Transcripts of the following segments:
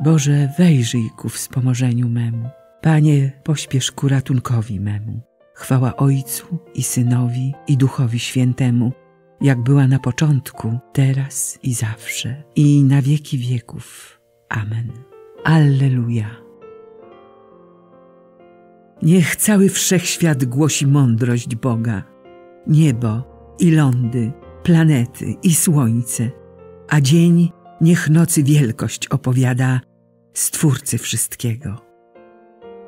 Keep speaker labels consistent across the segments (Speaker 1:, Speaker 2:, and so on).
Speaker 1: Boże, wejrzyj ku wspomożeniu memu. Panie, pośpiesz ku ratunkowi memu. Chwała Ojcu i Synowi i Duchowi Świętemu, jak była na początku, teraz i zawsze, i na wieki wieków. Amen. Alleluja. Niech cały wszechświat głosi mądrość Boga, niebo i lądy, planety i słońce, a dzień niech nocy wielkość opowiada Stwórcy wszystkiego.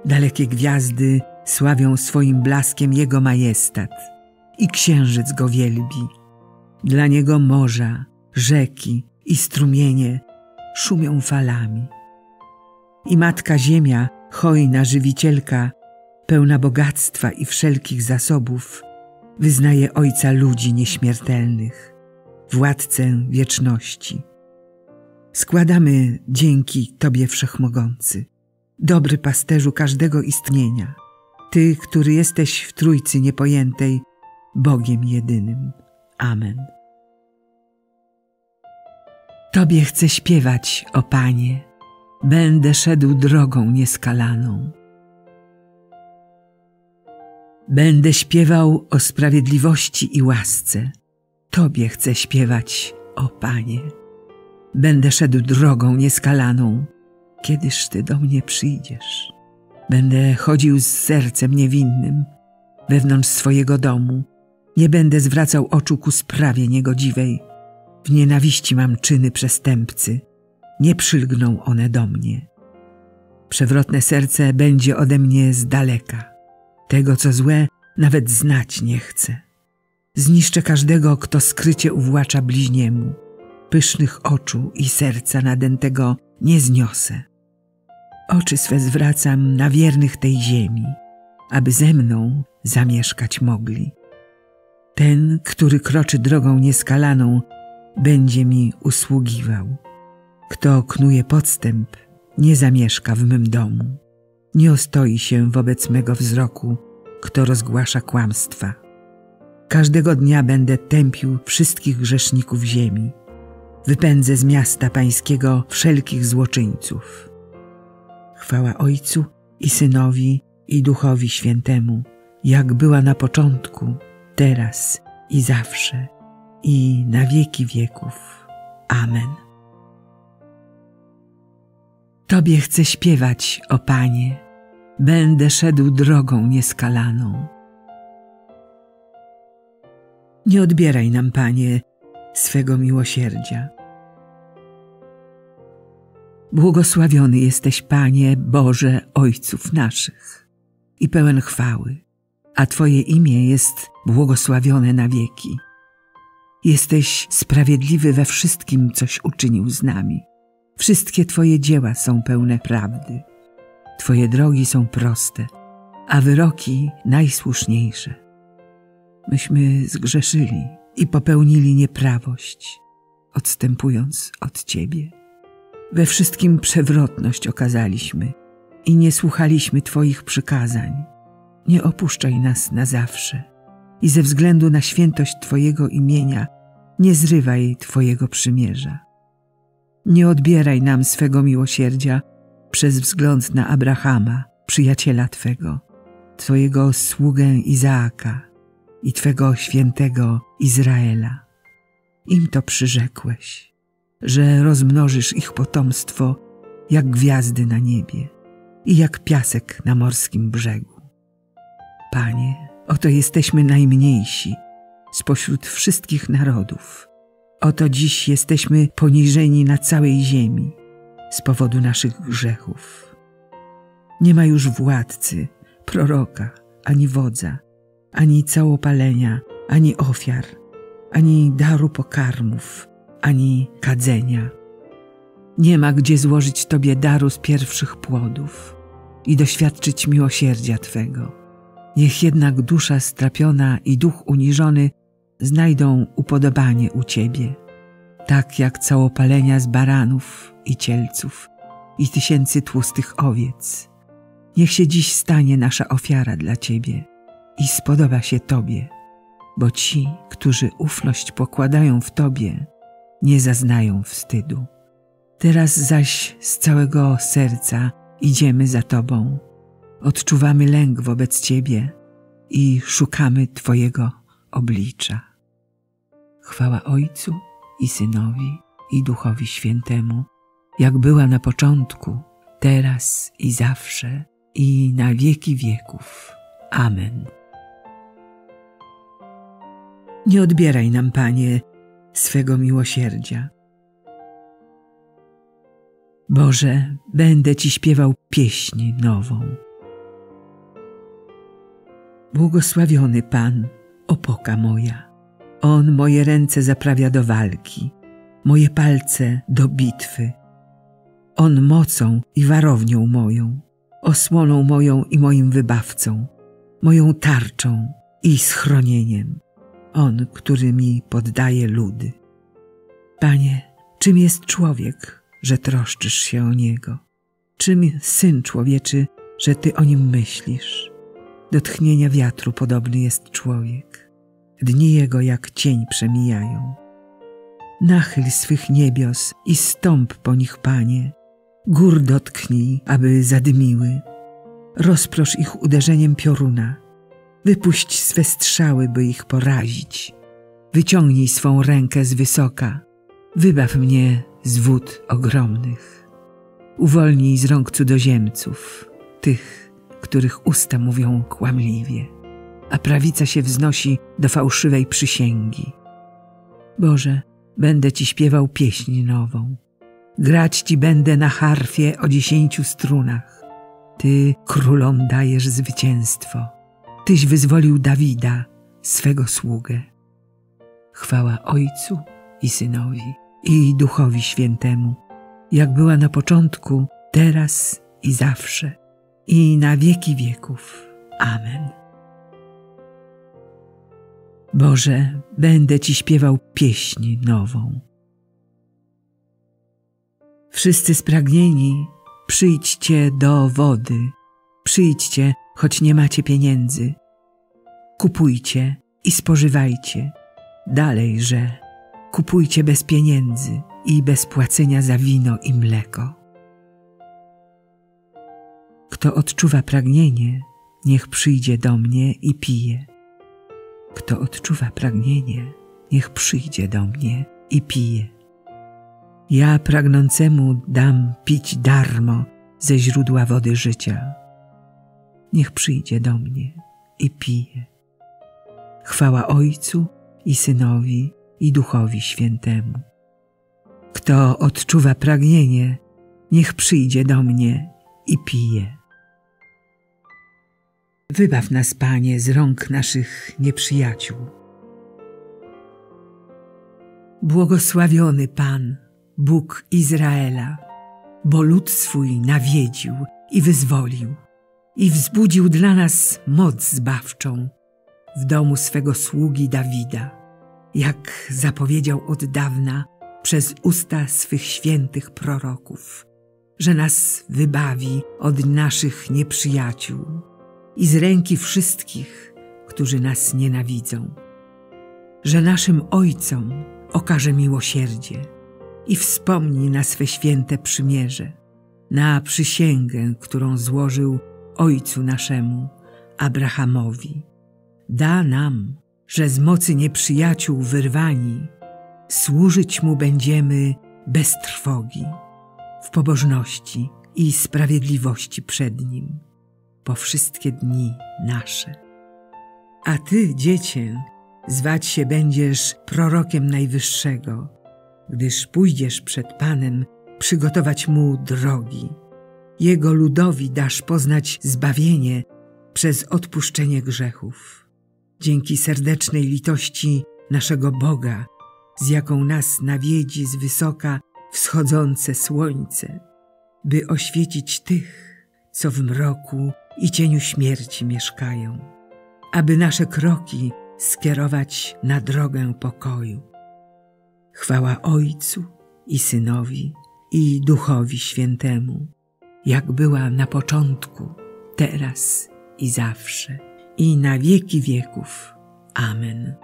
Speaker 1: Dalekie gwiazdy sławią swoim blaskiem Jego majestat i księżyc Go wielbi. Dla Niego morza, rzeki i strumienie szumią falami. I Matka Ziemia, hojna żywicielka, pełna bogactwa i wszelkich zasobów, wyznaje Ojca ludzi nieśmiertelnych, władcę wieczności. Składamy dzięki Tobie Wszechmogący, dobry pasterzu każdego istnienia, Ty, który jesteś w Trójcy Niepojętej, Bogiem jedynym. Amen. Tobie chcę śpiewać, o Panie, będę szedł drogą nieskalaną. Będę śpiewał o sprawiedliwości i łasce. Tobie chcę śpiewać, o Panie. Będę szedł drogą nieskalaną, kiedyż Ty do mnie przyjdziesz. Będę chodził z sercem niewinnym wewnątrz swojego domu. Nie będę zwracał oczu ku sprawie niegodziwej. W nienawiści mam czyny przestępcy. Nie przylgną one do mnie. Przewrotne serce będzie ode mnie z daleka. Tego, co złe, nawet znać nie chcę. Zniszczę każdego, kto skrycie uwłacza bliźniemu pysznych oczu i serca nadętego nie zniosę. Oczy swe zwracam na wiernych tej ziemi, aby ze mną zamieszkać mogli. Ten, który kroczy drogą nieskalaną, będzie mi usługiwał. Kto knuje podstęp, nie zamieszka w mym domu. Nie ostoi się wobec mego wzroku, kto rozgłasza kłamstwa. Każdego dnia będę tępił wszystkich grzeszników ziemi wypędzę z miasta pańskiego wszelkich złoczyńców. Chwała Ojcu i Synowi i Duchowi Świętemu, jak była na początku, teraz i zawsze, i na wieki wieków. Amen. Tobie chcę śpiewać, o Panie, będę szedł drogą nieskalaną. Nie odbieraj nam, Panie, swego miłosierdzia. Błogosławiony jesteś, Panie Boże Ojców naszych i pełen chwały, a Twoje imię jest błogosławione na wieki. Jesteś sprawiedliwy we wszystkim, coś uczynił z nami. Wszystkie Twoje dzieła są pełne prawdy. Twoje drogi są proste, a wyroki najsłuszniejsze. Myśmy zgrzeszyli i popełnili nieprawość, odstępując od Ciebie. We wszystkim przewrotność okazaliśmy i nie słuchaliśmy Twoich przykazań. Nie opuszczaj nas na zawsze i ze względu na świętość Twojego imienia nie zrywaj Twojego przymierza. Nie odbieraj nam swego miłosierdzia przez wzgląd na Abrahama, przyjaciela Twego, Twojego sługę Izaaka i Twego świętego Izraela. Im to przyrzekłeś że rozmnożysz ich potomstwo jak gwiazdy na niebie i jak piasek na morskim brzegu. Panie, oto jesteśmy najmniejsi spośród wszystkich narodów. Oto dziś jesteśmy poniżeni na całej ziemi z powodu naszych grzechów. Nie ma już władcy, proroka, ani wodza, ani całopalenia, ani ofiar, ani daru pokarmów, ani kadzenia. Nie ma gdzie złożyć Tobie daru z pierwszych płodów i doświadczyć miłosierdzia Twego. Niech jednak dusza strapiona i duch uniżony znajdą upodobanie u Ciebie, tak jak całopalenia z baranów i cielców i tysięcy tłustych owiec. Niech się dziś stanie nasza ofiara dla Ciebie i spodoba się Tobie, bo ci, którzy ufność pokładają w Tobie, nie zaznają wstydu. Teraz zaś z całego serca idziemy za Tobą. Odczuwamy lęk wobec Ciebie i szukamy Twojego oblicza. Chwała Ojcu i Synowi i Duchowi Świętemu, jak była na początku, teraz i zawsze, i na wieki wieków. Amen. Nie odbieraj nam, Panie, swego miłosierdzia. Boże, będę Ci śpiewał pieśń nową. Błogosławiony Pan, opoka moja. On moje ręce zaprawia do walki, moje palce do bitwy. On mocą i warownią moją, osłoną moją i moim wybawcą, moją tarczą i schronieniem. On, który mi poddaje ludy. Panie, czym jest człowiek, że troszczysz się o niego? Czym syn człowieczy, że ty o nim myślisz? Do tchnienia wiatru podobny jest człowiek. Dni jego jak cień przemijają. Nachyl swych niebios i stąp po nich, Panie. Gór dotknij, aby zadymiły. Rozprosz ich uderzeniem pioruna. Wypuść swe strzały, by ich porazić. Wyciągnij swą rękę z wysoka. Wybaw mnie z wód ogromnych. Uwolnij z rąk cudzoziemców, tych, których usta mówią kłamliwie, a prawica się wznosi do fałszywej przysięgi. Boże, będę Ci śpiewał pieśń nową. Grać Ci będę na harfie o dziesięciu strunach. Ty królom dajesz zwycięstwo. Tyś wyzwolił Dawida, swego sługę. Chwała Ojcu i Synowi i Duchowi Świętemu, jak była na początku, teraz i zawsze i na wieki wieków. Amen. Boże, będę Ci śpiewał pieśń nową. Wszyscy spragnieni, przyjdźcie do wody, przyjdźcie, choć nie macie pieniędzy. Kupujcie i spożywajcie. Dalej, że kupujcie bez pieniędzy i bez płacenia za wino i mleko. Kto odczuwa pragnienie, niech przyjdzie do mnie i pije. Kto odczuwa pragnienie, niech przyjdzie do mnie i pije. Ja pragnącemu dam pić darmo ze źródła wody życia. Niech przyjdzie do mnie i pije. Chwała Ojcu i Synowi i Duchowi Świętemu. Kto odczuwa pragnienie, niech przyjdzie do mnie i pije. Wybaw nas, Panie, z rąk naszych nieprzyjaciół. Błogosławiony Pan, Bóg Izraela, bo lud swój nawiedził i wyzwolił i wzbudził dla nas moc zbawczą w domu swego sługi Dawida, jak zapowiedział od dawna przez usta swych świętych proroków, że nas wybawi od naszych nieprzyjaciół i z ręki wszystkich, którzy nas nienawidzą, że naszym Ojcom okaże miłosierdzie i wspomni na swe święte przymierze, na przysięgę, którą złożył Ojcu naszemu, Abrahamowi. Da nam, że z mocy nieprzyjaciół wyrwani, służyć Mu będziemy bez trwogi, w pobożności i sprawiedliwości przed Nim po wszystkie dni nasze. A ty, dziecię, zwać się będziesz prorokiem Najwyższego, gdyż pójdziesz przed Panem przygotować Mu drogi. Jego ludowi dasz poznać zbawienie przez odpuszczenie grzechów. Dzięki serdecznej litości naszego Boga, z jaką nas nawiedzi z wysoka wschodzące słońce, by oświecić tych, co w mroku i cieniu śmierci mieszkają, aby nasze kroki skierować na drogę pokoju. Chwała Ojcu i Synowi i Duchowi Świętemu, jak była na początku, teraz i zawsze, i na wieki wieków. Amen.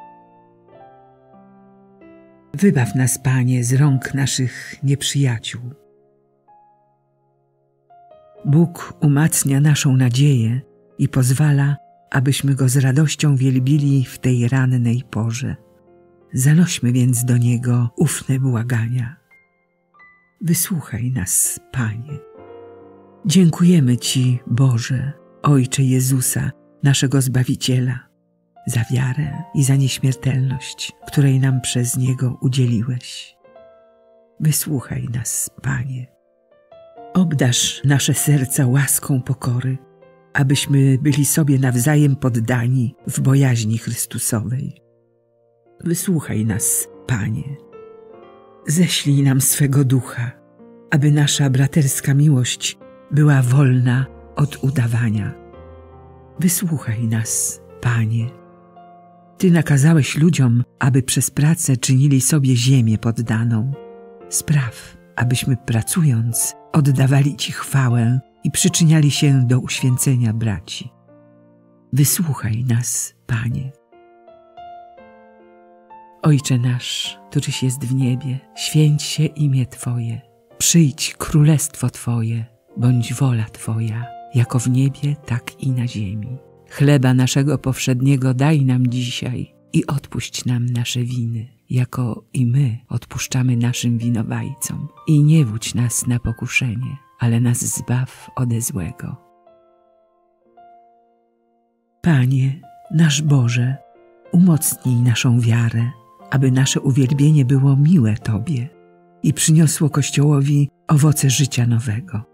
Speaker 1: Wybaw nas, Panie, z rąk naszych nieprzyjaciół Bóg umacnia naszą nadzieję i pozwala, abyśmy Go z radością wielbili w tej rannej porze. Zanośmy więc do Niego ufne błagania. Wysłuchaj nas, Panie. Dziękujemy Ci, Boże, Ojcze Jezusa, naszego Zbawiciela, za wiarę i za nieśmiertelność, której nam przez Niego udzieliłeś. Wysłuchaj nas, Panie. Obdasz nasze serca łaską pokory, abyśmy byli sobie nawzajem poddani w bojaźni Chrystusowej. Wysłuchaj nas, Panie. Ześlij nam swego ducha, aby nasza braterska miłość była wolna od udawania. Wysłuchaj nas, Panie. Ty nakazałeś ludziom, aby przez pracę czynili sobie ziemię poddaną. Spraw, abyśmy pracując oddawali Ci chwałę i przyczyniali się do uświęcenia braci. Wysłuchaj nas, Panie. Ojcze nasz, któryś jest w niebie, święć się imię Twoje. Przyjdź królestwo Twoje, bądź wola Twoja, jako w niebie, tak i na ziemi. Chleba naszego powszedniego daj nam dzisiaj i odpuść nam nasze winy, jako i my odpuszczamy naszym winowajcom. I nie wódź nas na pokuszenie, ale nas zbaw ode złego. Panie, nasz Boże, umocnij naszą wiarę, aby nasze uwielbienie było miłe Tobie i przyniosło Kościołowi owoce życia nowego.